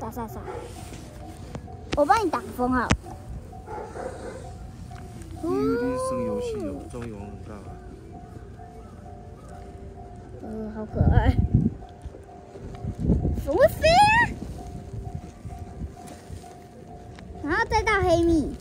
打杀杀，我帮你挡风好了。你你生游戏哦，装游很大。嗯，好可爱。怎么飞啊？然后再到黑蜜。